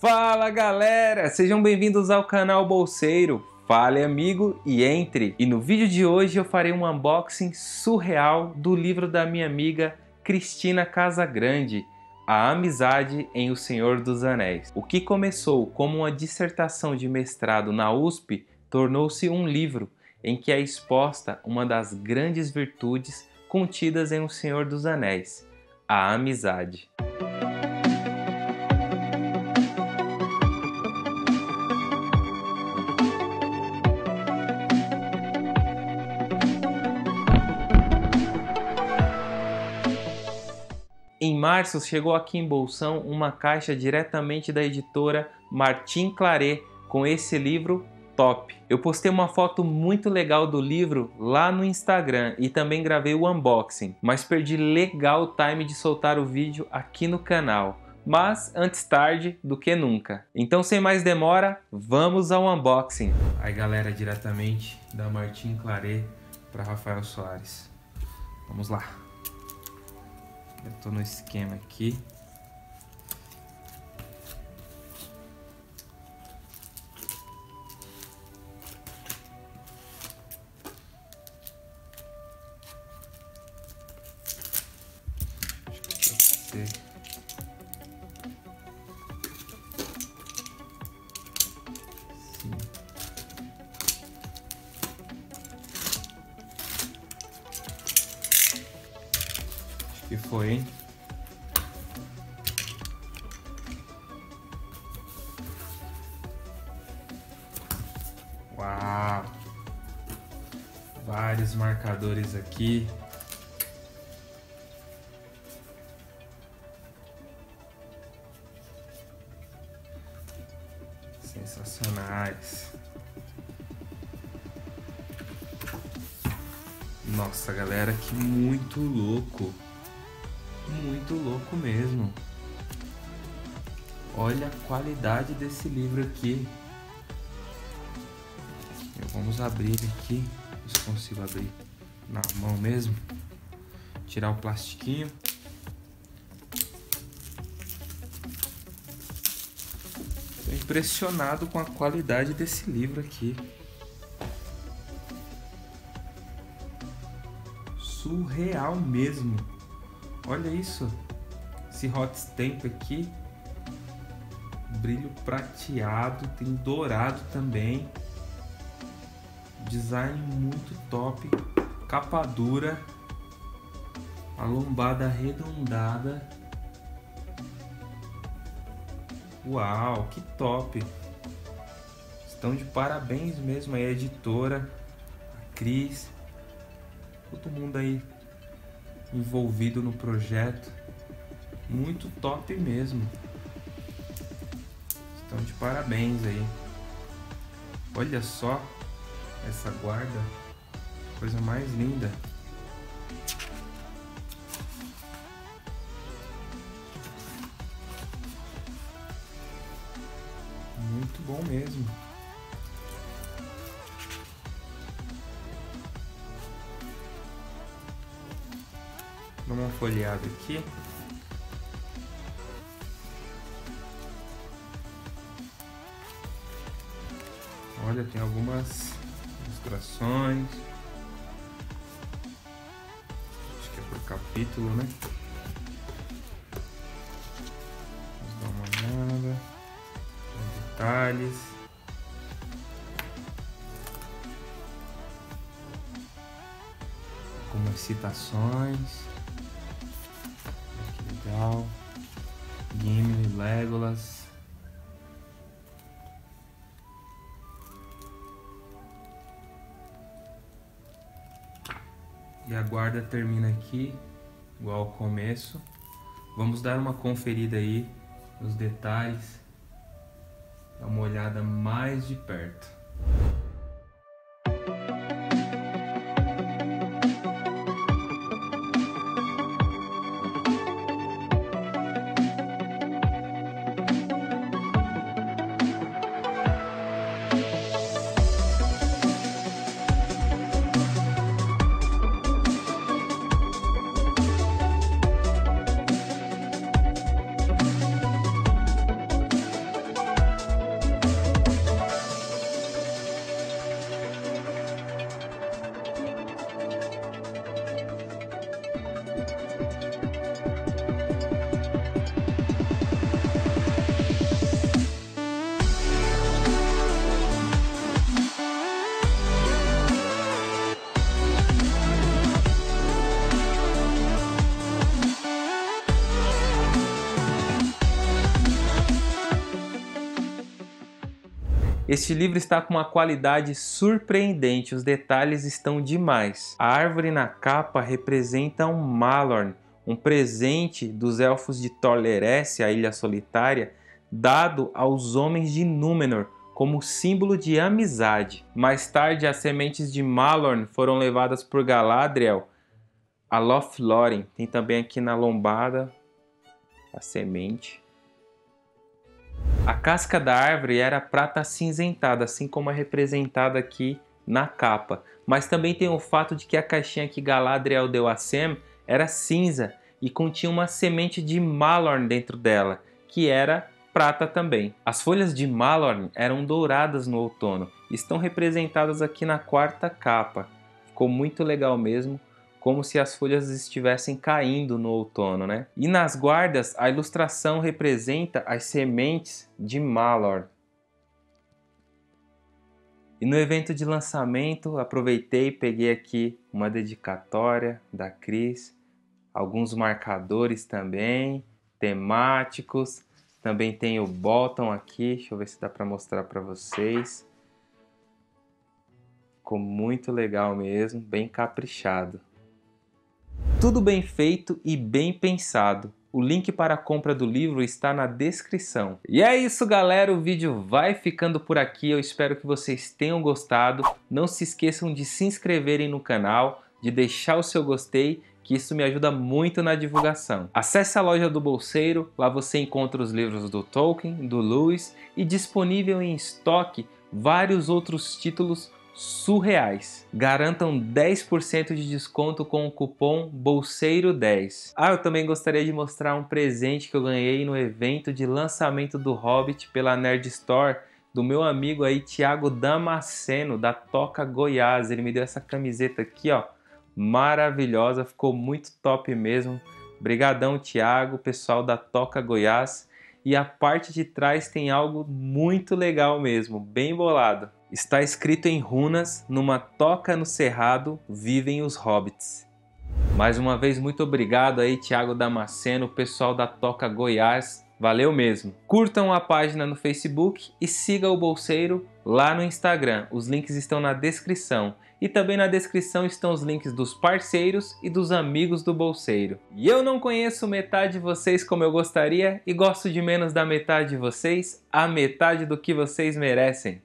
Fala galera, sejam bem-vindos ao canal Bolseiro. Fale amigo e entre. E no vídeo de hoje eu farei um unboxing surreal do livro da minha amiga Cristina Casagrande, A Amizade em O Senhor dos Anéis. O que começou como uma dissertação de mestrado na USP tornou-se um livro em que é exposta uma das grandes virtudes contidas em O Senhor dos Anéis, a amizade. Março chegou aqui em Bolsão uma caixa diretamente da editora Martin Claret com esse livro top. Eu postei uma foto muito legal do livro lá no Instagram e também gravei o unboxing, mas perdi legal o time de soltar o vídeo aqui no canal. Mas antes tarde do que nunca. Então sem mais demora, vamos ao unboxing. Aí galera, diretamente da Martin Claret para Rafael Soares. Vamos lá. Eu tô no esquema aqui. Foi, hein? Uau! Vários marcadores aqui. Sensacionais. Nossa, galera, que muito louco muito louco mesmo. Olha a qualidade desse livro aqui. Vamos abrir ele aqui. Se consigo abrir na mão mesmo. Tirar o plastiquinho. Estou impressionado com a qualidade desse livro aqui. Surreal mesmo. Olha isso. Esse hot stamp aqui. Brilho prateado, tem dourado também. Design muito top. Capa dura. A lombada arredondada. Uau, que top. Estão de parabéns mesmo aí a editora, a Cris, todo mundo aí envolvido no projeto. Muito top mesmo. Estão de parabéns aí. Olha só essa guarda. Coisa mais linda. Muito bom mesmo. Folheada aqui. Olha, tem algumas ilustrações. Acho que é por capítulo, né? Vamos dar uma olhada. Detalhes. Algumas citações Legolas. E a guarda termina aqui, igual ao começo. Vamos dar uma conferida aí nos detalhes, dar uma olhada mais de perto. Este livro está com uma qualidade surpreendente, os detalhes estão demais. A árvore na capa representa um Malorn, um presente dos elfos de Toleresse, a Ilha Solitária, dado aos homens de Númenor como símbolo de amizade. Mais tarde, as sementes de Malorn foram levadas por Galadriel a Lothlórien. Tem também aqui na lombada a semente. A casca da árvore era prata acinzentada, assim como é representada aqui na capa. Mas também tem o fato de que a caixinha que Galadriel deu a Sam era cinza e continha uma semente de Malorn dentro dela, que era prata também. As folhas de Malorn eram douradas no outono, estão representadas aqui na quarta capa. Ficou muito legal mesmo como se as folhas estivessem caindo no outono, né? E nas guardas, a ilustração representa as sementes de Malor. E no evento de lançamento, aproveitei e peguei aqui uma dedicatória da Cris, alguns marcadores também, temáticos, também tem o bottom aqui, deixa eu ver se dá para mostrar para vocês. Ficou muito legal mesmo, bem caprichado. Tudo bem feito e bem pensado. O link para a compra do livro está na descrição. E é isso galera, o vídeo vai ficando por aqui, eu espero que vocês tenham gostado. Não se esqueçam de se inscreverem no canal, de deixar o seu gostei, que isso me ajuda muito na divulgação. Acesse a loja do Bolseiro, lá você encontra os livros do Tolkien, do Lewis e disponível em estoque vários outros títulos surreais. Garantam 10% de desconto com o cupom Bolseiro10. Ah, eu também gostaria de mostrar um presente que eu ganhei no evento de lançamento do Hobbit pela Nerd Store do meu amigo aí Thiago Damasceno da Toca Goiás. Ele me deu essa camiseta aqui, ó, maravilhosa, ficou muito top mesmo. Brigadão, Thiago, pessoal da Toca Goiás. E a parte de trás tem algo muito legal mesmo, bem bolado. Está escrito em runas, numa toca no cerrado vivem os hobbits. Mais uma vez, muito obrigado aí, Thiago Damasceno, pessoal da Toca Goiás. Valeu mesmo. Curtam a página no Facebook e siga o Bolseiro lá no Instagram. Os links estão na descrição. E também na descrição estão os links dos parceiros e dos amigos do Bolseiro. E eu não conheço metade de vocês como eu gostaria e gosto de menos da metade de vocês, a metade do que vocês merecem.